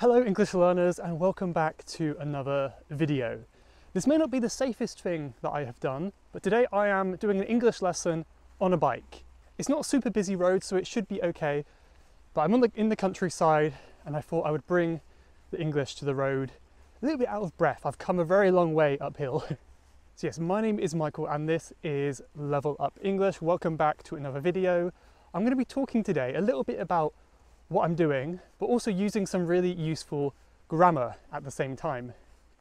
Hello English learners and welcome back to another video. This may not be the safest thing that I have done, but today I am doing an English lesson on a bike. It's not a super busy road so it should be okay, but I'm on the, in the countryside and I thought I would bring the English to the road a little bit out of breath. I've come a very long way uphill. so yes, my name is Michael and this is Level Up English. Welcome back to another video. I'm going to be talking today a little bit about what I'm doing, but also using some really useful grammar at the same time.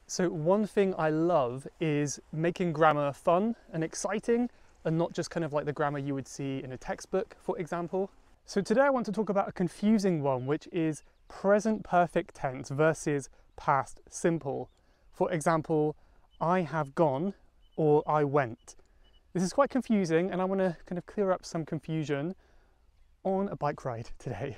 So one thing I love is making grammar fun and exciting and not just kind of like the grammar you would see in a textbook, for example. So today I want to talk about a confusing one, which is present perfect tense versus past simple. For example, I have gone or I went. This is quite confusing and I want to kind of clear up some confusion on a bike ride today.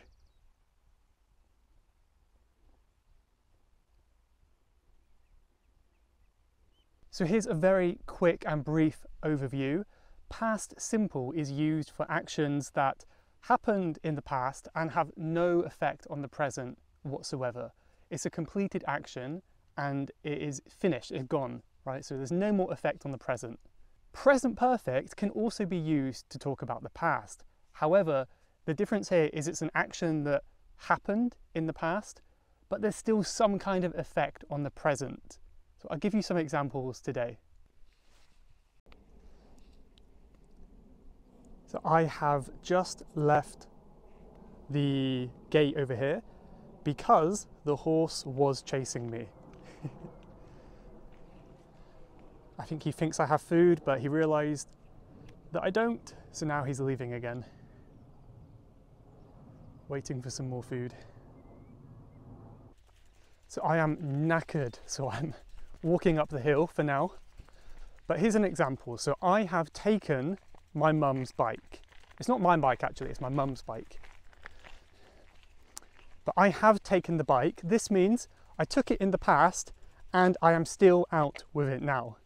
So here's a very quick and brief overview. Past simple is used for actions that happened in the past and have no effect on the present whatsoever. It's a completed action and it is finished, it's gone, right? So there's no more effect on the present. Present perfect can also be used to talk about the past. However, the difference here is it's an action that happened in the past, but there's still some kind of effect on the present. So I'll give you some examples today. So I have just left the gate over here because the horse was chasing me. I think he thinks I have food, but he realised that I don't, so now he's leaving again. Waiting for some more food. So I am knackered, so I'm walking up the hill for now. But here's an example. So I have taken my mum's bike. It's not my bike actually, it's my mum's bike. But I have taken the bike. This means I took it in the past and I am still out with it now.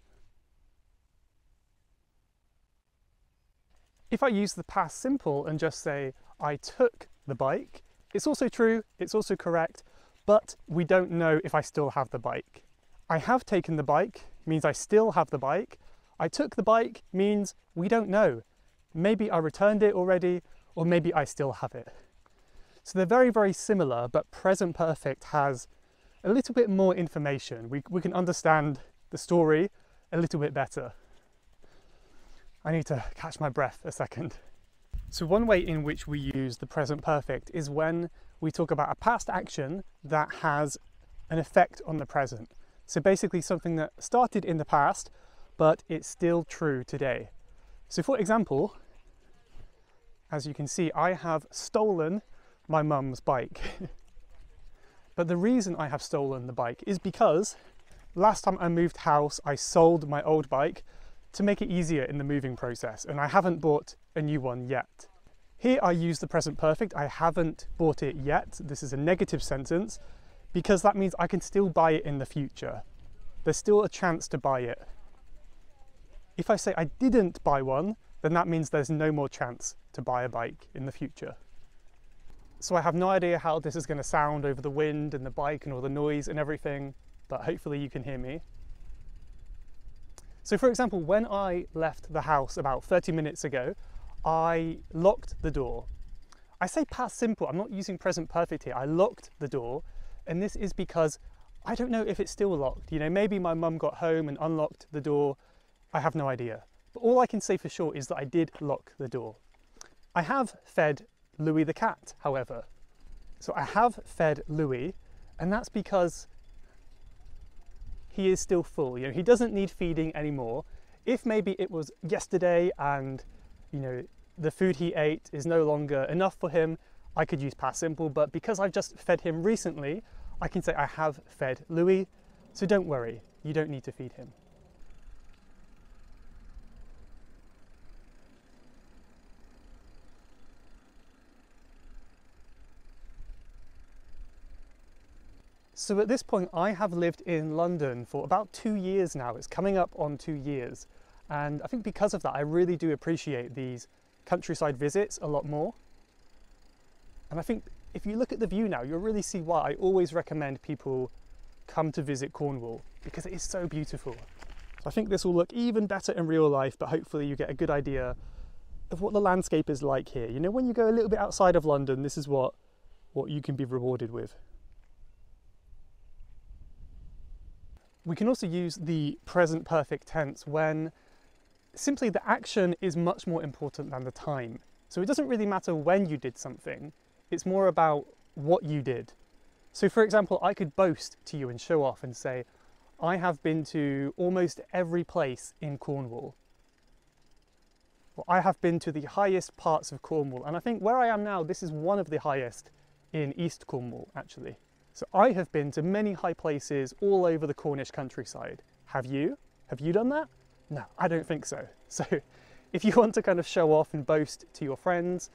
If I use the past simple and just say I took the bike, it's also true, it's also correct, but we don't know if I still have the bike. I have taken the bike means I still have the bike. I took the bike means we don't know. Maybe I returned it already, or maybe I still have it. So they're very, very similar, but present perfect has a little bit more information. We, we can understand the story a little bit better. I need to catch my breath a second. So one way in which we use the present perfect is when we talk about a past action that has an effect on the present. So basically something that started in the past, but it's still true today. So for example, as you can see, I have stolen my mum's bike. but the reason I have stolen the bike is because last time I moved house, I sold my old bike to make it easier in the moving process, and I haven't bought a new one yet. Here I use the present perfect, I haven't bought it yet. This is a negative sentence, because that means I can still buy it in the future. There's still a chance to buy it. If I say I didn't buy one, then that means there's no more chance to buy a bike in the future. So I have no idea how this is going to sound over the wind and the bike and all the noise and everything, but hopefully you can hear me. So for example, when I left the house about 30 minutes ago, I locked the door. I say past simple, I'm not using present perfect here. I locked the door and this is because I don't know if it's still locked. You know, maybe my mum got home and unlocked the door. I have no idea. But all I can say for sure is that I did lock the door. I have fed Louie the cat, however. So I have fed Louie, and that's because he is still full. You know, he doesn't need feeding anymore. If maybe it was yesterday and, you know, the food he ate is no longer enough for him, I could use past simple, but because I've just fed him recently, I can say I have fed Louie, so don't worry, you don't need to feed him. So at this point, I have lived in London for about two years now. It's coming up on two years. And I think because of that, I really do appreciate these countryside visits a lot more. And I think if you look at the view now, you'll really see why I always recommend people come to visit Cornwall because it is so beautiful. So I think this will look even better in real life, but hopefully you get a good idea of what the landscape is like here. You know, when you go a little bit outside of London, this is what, what you can be rewarded with. We can also use the present perfect tense when simply the action is much more important than the time. So it doesn't really matter when you did something, it's more about what you did. So for example, I could boast to you and show off and say, I have been to almost every place in Cornwall. Well, I have been to the highest parts of Cornwall, and I think where I am now, this is one of the highest in East Cornwall, actually. So I have been to many high places all over the Cornish countryside. Have you? Have you done that? No, I don't think so. So if you want to kind of show off and boast to your friends,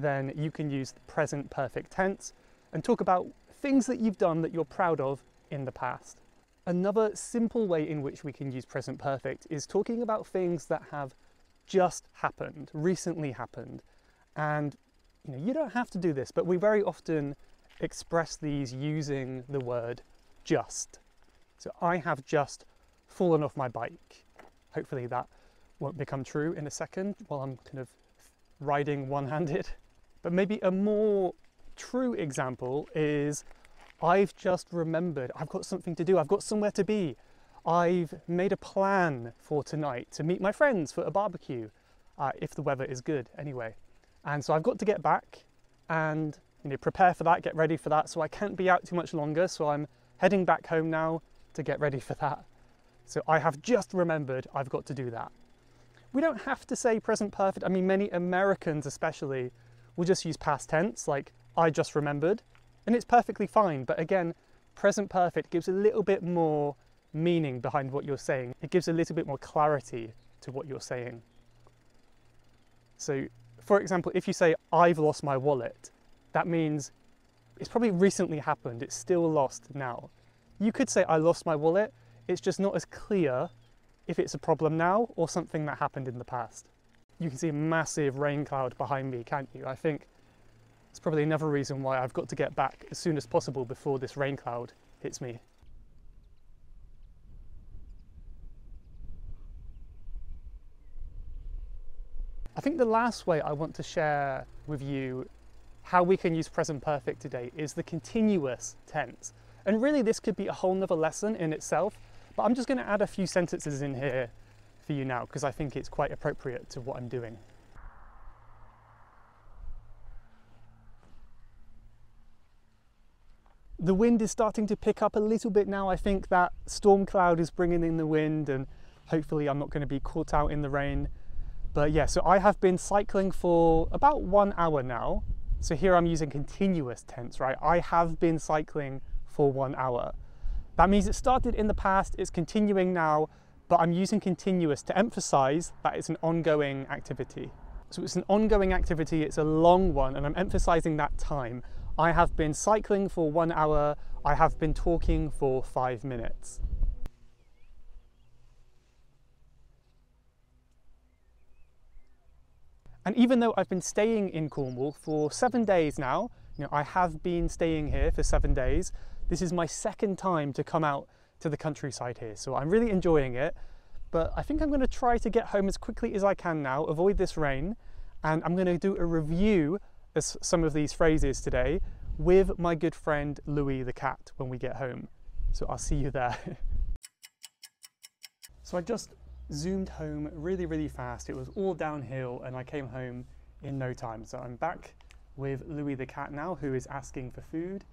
then you can use the present perfect tense and talk about things that you've done that you're proud of in the past. Another simple way in which we can use present perfect is talking about things that have just happened, recently happened. And you know, you don't have to do this, but we very often express these using the word just. So I have just fallen off my bike. Hopefully that won't become true in a second while I'm kind of riding one-handed. But maybe a more true example is I've just remembered I've got something to do, I've got somewhere to be. I've made a plan for tonight to meet my friends for a barbecue, uh, if the weather is good anyway. And so I've got to get back and you know, prepare for that, get ready for that. So I can't be out too much longer. So I'm heading back home now to get ready for that. So I have just remembered I've got to do that. We don't have to say present perfect. I mean, many Americans especially will just use past tense, like I just remembered, and it's perfectly fine. But again, present perfect gives a little bit more meaning behind what you're saying. It gives a little bit more clarity to what you're saying. So, for example, if you say, I've lost my wallet, that means it's probably recently happened, it's still lost now. You could say, I lost my wallet, it's just not as clear if it's a problem now or something that happened in the past. You can see a massive rain cloud behind me, can't you? I think it's probably another reason why I've got to get back as soon as possible before this rain cloud hits me. I think the last way I want to share with you how we can use present perfect today is the continuous tense. And really this could be a whole nother lesson in itself, but I'm just going to add a few sentences in here for you now because I think it's quite appropriate to what I'm doing. The wind is starting to pick up a little bit now. I think that storm cloud is bringing in the wind and hopefully I'm not going to be caught out in the rain. But yeah, so I have been cycling for about one hour now. So here I'm using continuous tense, right? I have been cycling for one hour. That means it started in the past, it's continuing now, but I'm using continuous to emphasize that it's an ongoing activity. So it's an ongoing activity, it's a long one, and I'm emphasizing that time. I have been cycling for one hour, I have been talking for five minutes. And even though I've been staying in Cornwall for seven days now, you know, I have been staying here for seven days, this is my second time to come out to the countryside here, so I'm really enjoying it. But I think I'm going to try to get home as quickly as I can now, avoid this rain, and I'm going to do a review of some of these phrases today with my good friend Louie the cat when we get home. So I'll see you there. so I just zoomed home really, really fast. It was all downhill and I came home in no time. So I'm back with Louie the cat now, who is asking for food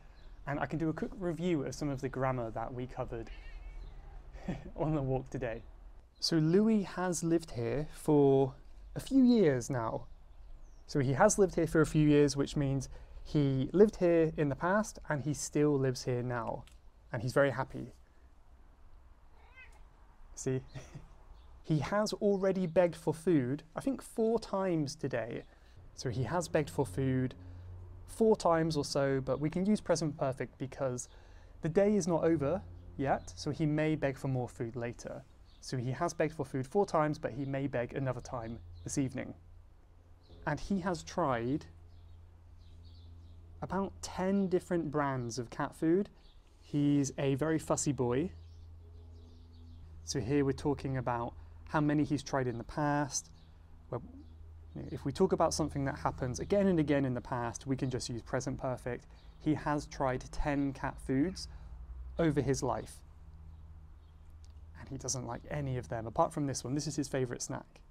and I can do a quick review of some of the grammar that we covered on the walk today. So Louie has lived here for a few years now. So he has lived here for a few years, which means he lived here in the past and he still lives here now. And he's very happy. See? he has already begged for food, I think four times today. So he has begged for food four times or so, but we can use present perfect because the day is not over yet, so he may beg for more food later. So he has begged for food four times, but he may beg another time this evening. And he has tried about 10 different brands of cat food. He's a very fussy boy. So here we're talking about how many he's tried in the past. If we talk about something that happens again and again in the past, we can just use present perfect. He has tried 10 cat foods over his life. And he doesn't like any of them, apart from this one. This is his favourite snack.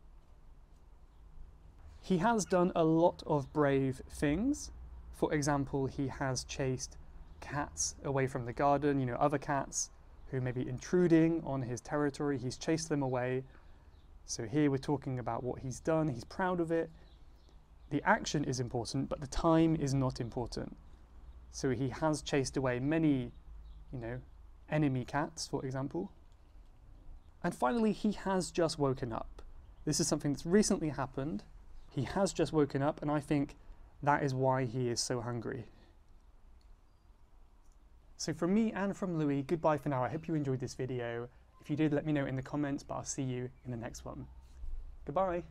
He has done a lot of brave things. For example, he has chased cats away from the garden, you know, other cats who may be intruding on his territory. He's chased them away. So here we're talking about what he's done. He's proud of it. The action is important, but the time is not important. So he has chased away many, you know, enemy cats, for example. And finally, he has just woken up. This is something that's recently happened. He has just woken up, and I think that is why he is so hungry. So from me and from Louie, goodbye for now. I hope you enjoyed this video. If you did, let me know in the comments, but I'll see you in the next one. Goodbye.